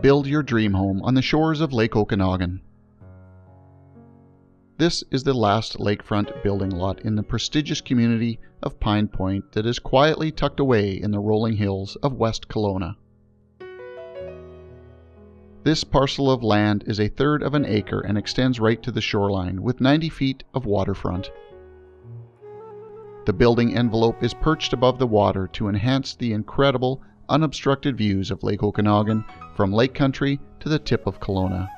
Build your dream home on the shores of Lake Okanagan. This is the last lakefront building lot in the prestigious community of Pine Point that is quietly tucked away in the rolling hills of West Kelowna. This parcel of land is a third of an acre and extends right to the shoreline with 90 feet of waterfront. The building envelope is perched above the water to enhance the incredible, unobstructed views of Lake Okanagan from Lake Country to the tip of Kelowna.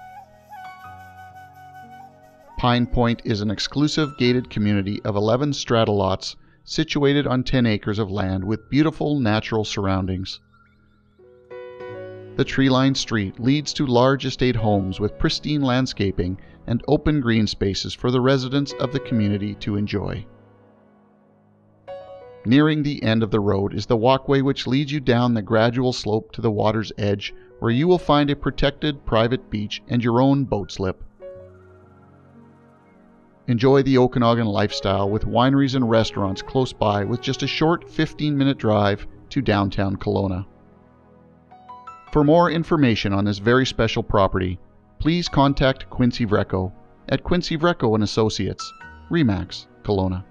Pine Point is an exclusive gated community of 11 strata lots situated on 10 acres of land with beautiful natural surroundings. The tree lined street leads to large estate homes with pristine landscaping and open green spaces for the residents of the community to enjoy. Nearing the end of the road is the walkway which leads you down the gradual slope to the water's edge, where you will find a protected private beach and your own boat slip. Enjoy the Okanagan lifestyle with wineries and restaurants close by with just a short 15 minute drive to downtown Kelowna. For more information on this very special property, please contact Quincy Vrecko at Quincy Vrecko and Associates, Remax, Kelowna.